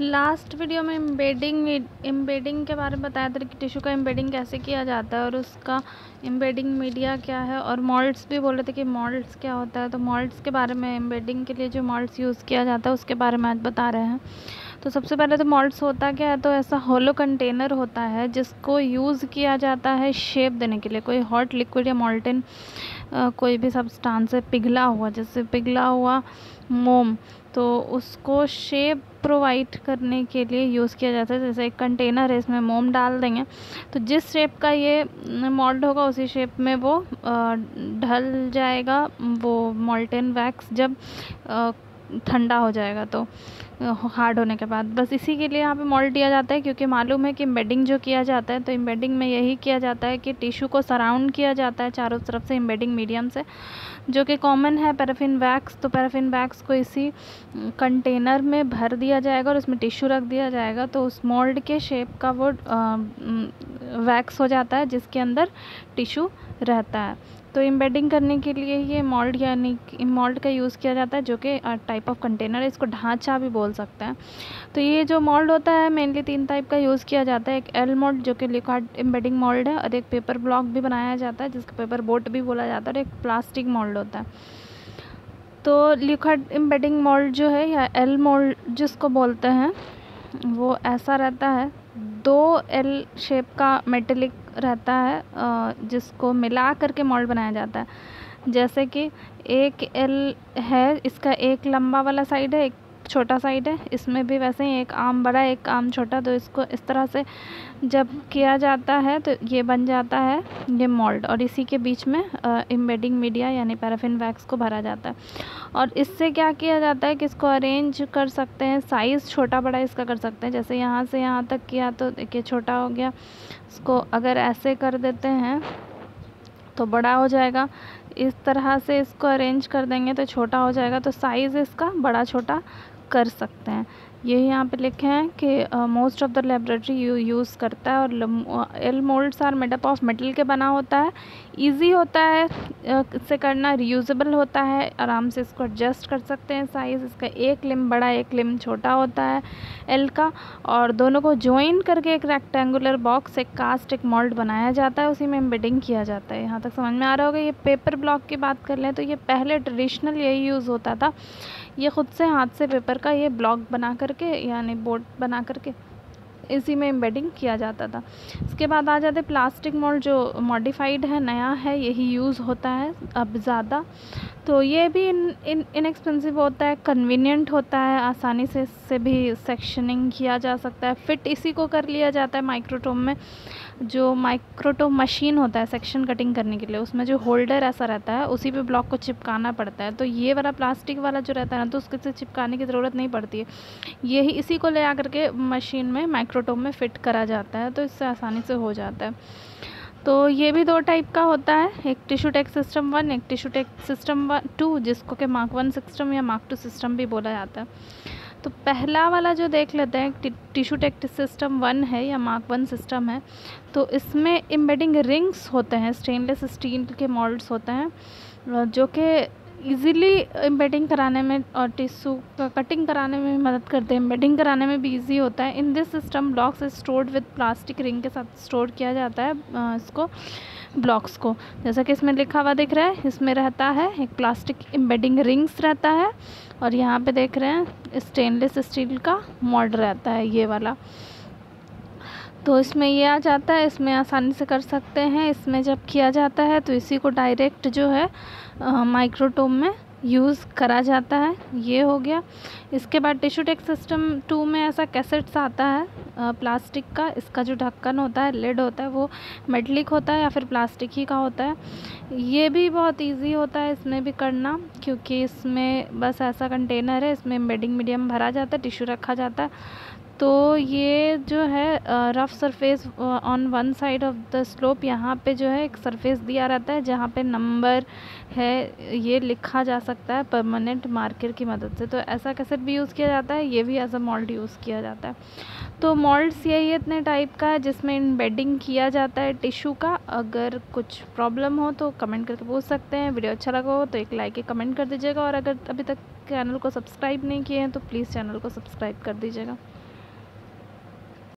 Last video में embedding embedding के बारे में बताया था कि टिश्यू का एम्बेडिंग कैसे किया जाता है और उसका एम्बेडिंग मीडिया क्या है और मॉल्ड्स भी बोल रहे थे कि मॉल्ड्स क्या होता है। तो मॉल्ड्स के बारे में एम्बेडिंग के लिए जो मॉल्ड्स यूज़ किया जाता है, उसके बारे में आज बता रहे हैं। तो सबसे पहले तो मॉल्ड्स होता क्या है? तो ऐसा होलो कंटेनर होता है जिसको यूज़ किया जाता है शेप देने के लिए। कोई हॉट लिक्विड या मॉल्टन कोई भी सब्सटेंस है पिघला हुआ, जैसे पिघला हुआ मोम तो उसको शेप प्रोवाइड करने के लिए यूज़ किया जाता है। जैसे एक कंटेनर है, इसमें मोम डाल देंगे। तो जिस शेप का ये मोल्ड होगा, उसी शेप में वो ढल जाएगा, वो मोल्टेन वैक्स जब ठंडा हो जाएगा तो हार्ड होने के बाद। बस इसी के लिए यहाँ पे मोल्ड दिया जाता है क्योंकि मालूम है कि एम्बेडिंग जो किया जाता है तो एम्बेडिंग में यही किया जाता है कि टिश्यू को सराउंड किया जाता है चारों तरफ़ से एम्बेडिंग मीडियम से, जो कि कॉमन है। पैराफिन वैक्स तो पैराफिन वैक्स को इसी कंटेनर में भर दिया जाएगा और उसमें टिश्यू रख दिया जाएगा। तो उस मोल्ड के शेप का वो वैक्स हो जाता है, जिसके अंदर टिश्यू रहता है। तो एम्बेडिंग करने के लिए ये मोल्ड यानी मोल्ड का यूज़ किया जाता है, जो कि टाइप ऑफ़ कंटेनर है। इसको ढांचा भी बोल सकते हैं। तो ये जो मोल्ड होता है मेनली तीन टाइप का यूज़ किया जाता है। एक एल मोल्ड जो कि लिक्विड एम्बेडिंग मोल्ड है, और एक पेपर ब्लॉक भी बनाया जाता है, जिसका पेपर बोट भी बोला जाता है, और एक प्लास्टिक मोल्ड होता है। तो लिक्विड एम्बेडिंग मोल्ड जो है, या एल मोल्ड जिसको बोलते हैं, वो ऐसा रहता है। दो एल शेप का मेटेलिक रहता है जिसको मिला करके मोल्ड बनाया जाता है। जैसे कि एक एल है, इसका एक लंबा वाला साइड है, एक छोटा साइड है, इसमें भी वैसे ही एक आम बड़ा, एक आम छोटा तो इसको इस तरह से जब किया जाता है तो ये बन जाता है, ये मोल्ड और इसी के बीच में इम्बेडिंग मीडिया यानी पैराफिन वैक्स को भरा जाता है। और इससे क्या किया जाता है कि इसको अरेंज कर सकते हैं साइज़ छोटा बड़ा इसका कर सकते हैं, जैसे यहाँ से यहाँ तक किया तो देखिए छोटा हो गया, इसको अगर ऐसे कर देते हैं तो बड़ा हो जाएगा, इस तरह से इसको अरेंज कर देंगे तो छोटा हो जाएगा तो साइज़ इसका बड़ा छोटा कर सकते हैं। यही यहाँ पे लिखे हैं कि most of the laboratory you use करता है और L moulds are made up of metal के बना होता है। इजी होता है इससे करना रियूजेबल होता है, आराम से इसको एडजस्ट कर सकते हैं साइज़ इसका एक लिम बड़ा, एक लिम छोटा होता है एल का। और दोनों को ज्वाइन करके एक रेक्टेंगुलर बॉक्स एक कास्ट एक मोल्ड बनाया जाता है। उसी में एम्बेडिंग किया जाता है। यहाँ तक समझ में आ रहा होगा, ये पेपर ब्लॉक की बात कर लें तो ये पहले ट्रेडिशनल यही यूज़ होता था। ये ख़ुद से हाथ से पेपर का ये ब्लॉक बना करके यानी बोर्ड बना करके। इसी में एम्बेडिंग किया जाता था। इसके बाद आ जाते प्लास्टिक मोल्ड जो मॉडिफाइड है, नया है, यही यूज़ होता है अब ज़्यादा। तो ये भी इन इन इनएक्सपेंसिव होता है कन्वीनियंट होता है, आसानी से इससे भी सेक्शनिंग किया जा सकता है। फिट इसी को कर लिया जाता है माइक्रोटोम में, जो माइक्रोटोम मशीन होता है सेक्शन कटिंग करने के लिए। उसमें जो होल्डर ऐसा रहता है, उसी पे ब्लॉक को चिपकाना पड़ता है। तो ये वाला प्लास्टिक वाला जो रहता है ना तो उसके से चिपकाने की ज़रूरत नहीं पड़ती है। यही इसी को ले आ करके मशीन में माइक्रोटोम में फ़िट करा जाता है तो इससे आसानी से हो जाता है। तो ये भी दो टाइप का होता है, एक टिश्यू टेक सिस्टम वन, एक tissue tek system one, two, जिसको कि मार्क वन सिस्टम या मार्क टू सिस्टम भी बोला जाता है। तो पहला वाला जो देख लेते हैं टिश्यू टेक सिस्टम वन है या मार्क वन सिस्टम है तो इसमें एम्बेडिंग रिंग्स होते हैं, स्टेनलेस स्टील के मॉल्ड्स होते हैं जो कि इजीली एम्बेडिंग कराने में और टिश्यू का कटिंग कराने में भी मदद करते हैं। एम्बेडिंग कराने में भी इजी होता है। In this system blocks stored with plastic ring के साथ स्टोर किया जाता है इसको ब्लॉक्स को। जैसा कि इसमें लिखा हुआ दिख रहा है, इसमें रहता है एक प्लास्टिक एम्बेडिंग रिंग्स रहता है और यहाँ पे देख रहे हैं स्टेनलेस स्टील का मॉड रहता है, ये वाला। तो इसमें ये आ जाता है इसमें आसानी से कर सकते हैं। इसमें जब किया जाता है तो इसी को डायरेक्ट जो है माइक्रोटोम में यूज़ करा जाता है। ये हो गया। इसके बाद टिश्यू टेक सिस्टम टू में ऐसा कैसेट्स आता है आ, प्लास्टिक का। इसका जो ढक्कन होता है लेड होता है वो मेटलिक होता है या फिर प्लास्टिक ही का होता है। ये भी बहुत इजी होता है इसमें भी करना क्योंकि इसमें बस ऐसा कंटेनर है इसमें बेडिंग मीडियम भरा जाता है टिश्यू रखा जाता है। तो ये जो है rough surface on one side of the slope यहाँ पे जो है एक सरफेस दिया रहता है जहाँ पे नंबर है, ये लिखा जा सकता है परमानेंट मार्कर की मदद से। तो ऐसा कैसेट भी यूज़ किया जाता है, ये भी एज अ मॉल्ड यूज़ किया जाता है। तो मॉल्ड्स यही इतने टाइप का है जिसमें इनबेडिंग किया जाता है टिश्यू का। अगर कुछ प्रॉब्लम हो तो कमेंट करके पूछ सकते हैं। वीडियो अच्छा लगा हो तो एक लाइक एक कमेंट कर दीजिएगा। और अगर अभी तक चैनल को सब्सक्राइब नहीं किए हैं तो प्लीज़ चैनल को सब्सक्राइब कर दीजिएगा।